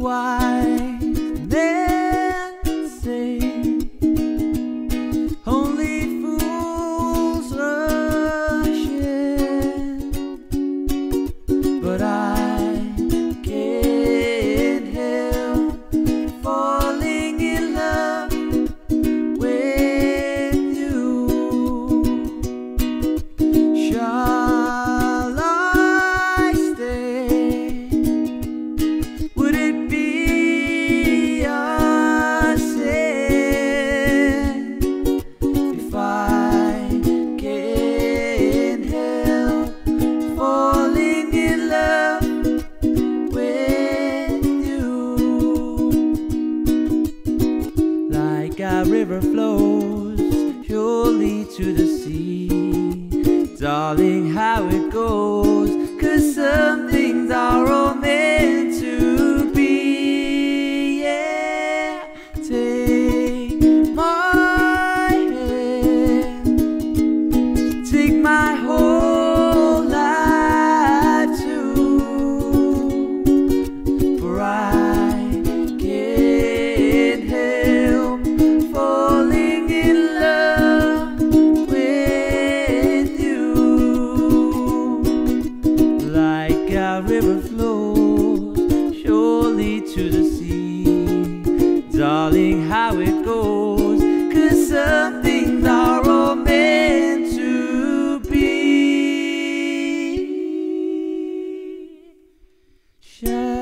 why. river flows surely to the sea. Darling, how it goes. river flows surely to the sea. Darling, how it goes, cause some things are all meant to be. Shall